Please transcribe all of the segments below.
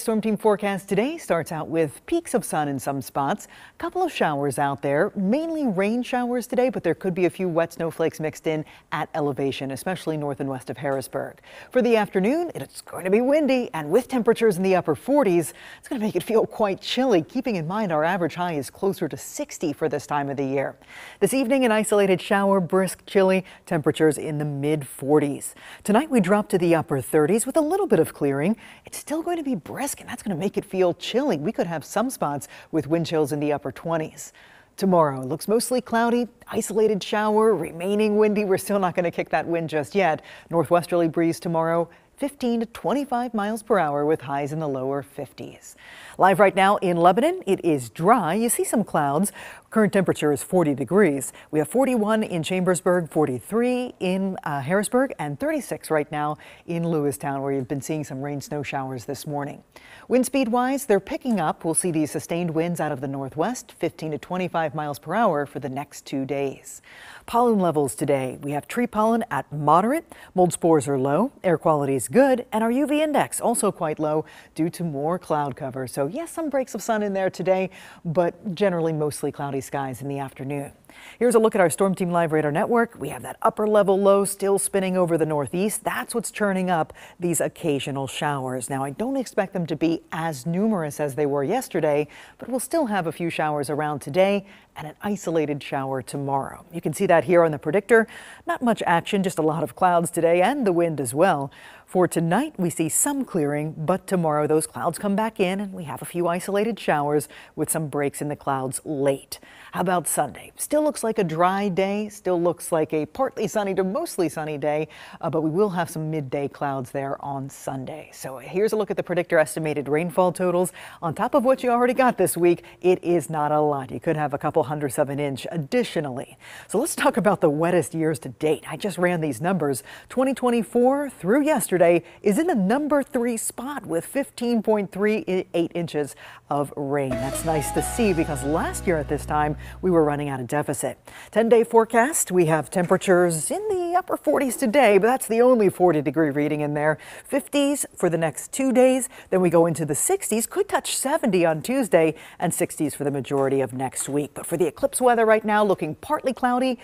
Storm team forecast today starts out with peeks of sun in some spots, a couple of showers out there, mainly rain showers today, but there could be a few wet snowflakes mixed in at elevation, especially north and west of Harrisburg. For the afternoon, it's going to be windy and with temperatures in the upper 40s, it's going to make it feel quite chilly, keeping in mind our average high is closer to 60 for this time of the year. This evening, an isolated shower, brisk, chilly, temperatures in the mid 40s. Tonight, we drop to the upper 30s with a little bit of clearing. It's still going to be brisk and that's going to make it feel chilly. We could have some spots with wind chills in the upper 20s. Tomorrow looks mostly cloudy, isolated shower, remaining windy. We're still not going to kick that wind just yet. Northwesterly breeze tomorrow, 15 to 25 miles per hour with highs in the lower 50s. Live right now in Lebanon, it is dry. You see some clouds. Current temperature is 40 degrees. We have 41 in Chambersburg, 43 in uh, Harrisburg, and 36 right now in Lewistown, where you've been seeing some rain snow showers this morning. Wind speed wise, they're picking up. We'll see these sustained winds out of the northwest, 15 to 25 miles per hour for the next two days. Pollen levels today. We have tree pollen at moderate. Mold spores are low. Air quality is good. And our UV index also quite low due to more cloud cover. So yes, some breaks of sun in there today, but generally mostly cloudy skies in the afternoon. Here's a look at our Storm Team Live Radar Network. We have that upper level low still spinning over the northeast. That's what's churning up these occasional showers. Now, I don't expect them to be as numerous as they were yesterday, but we'll still have a few showers around today and an isolated shower tomorrow. You can see that here on the predictor. Not much action, just a lot of clouds today and the wind as well. For tonight, we see some clearing, but tomorrow those clouds come back in and we have a few isolated showers with some breaks in the clouds late. How about Sunday? Still looks like a dry day, still looks like a partly sunny to mostly sunny day, uh, but we will have some midday clouds there on Sunday. So here's a look at the predictor estimated rainfall totals. On top of what you already got this week, it is not a lot. You could have a couple hundredths of an inch additionally. So let's talk about the wettest years to date. I just ran these numbers. 2024 through yesterday is in the number three spot with 15.38 inches of rain. That's nice to see because last year at this time, we were running out of deficit. 10 day forecast, we have temperatures in the upper 40s today, but that's the only 40 degree reading in there. 50s for the next two days. Then we go into the 60s, could touch 70 on Tuesday and 60s for the majority of next week. But for the eclipse weather right now, looking partly cloudy.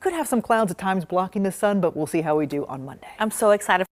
Could have some clouds at times blocking the sun, but we'll see how we do on Monday. I'm so excited.